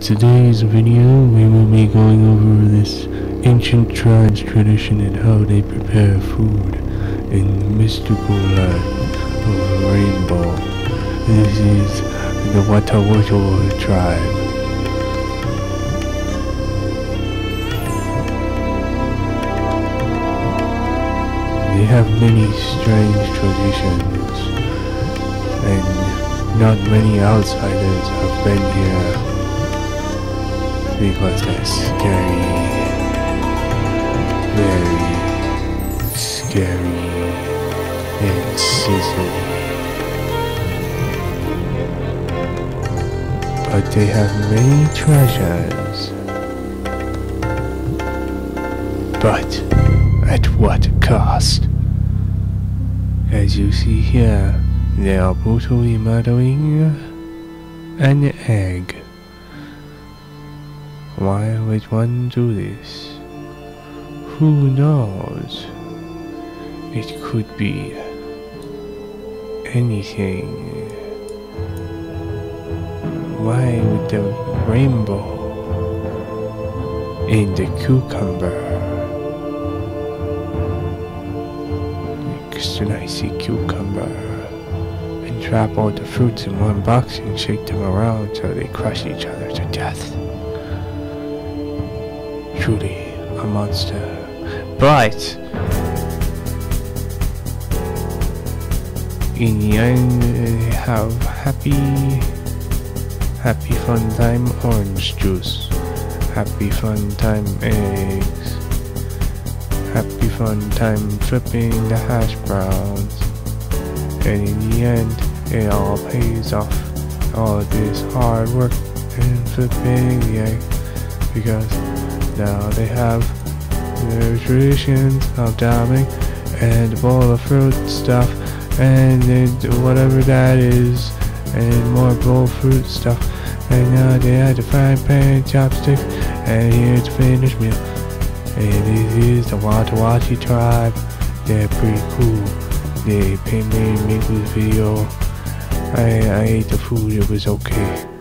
Today's video, we will be going over this ancient tribes tradition and how they prepare food in the mystical land of Rainbow. This is the Watawoto tribe. They have many strange traditions, and not many outsiders have been here because they're scary, very scary and. But they have many treasures. But at what cost? As you see here, they are brutally murdering an egg. Why would one do this? Who knows? It could be anything. Why would the rainbow in the cucumber? Extra icy cucumber. And trap all the fruits in one box and shake them around so they crush each other to death. Truly a monster. But in the end they have happy happy fun time orange juice. Happy fun time eggs. Happy fun time flipping the hash browns. And in the end, it all pays off. All this hard work and flipping the egg. Because now uh, they have their traditions of dabbing and bowl of fruit stuff and then whatever that is and more bowl fruit stuff. And now they had the frying pan, chopstick, and here's the finished meal. And this is the Watawachi tribe. They're pretty cool. They paid me to make this video. I, I ate the food, it was okay.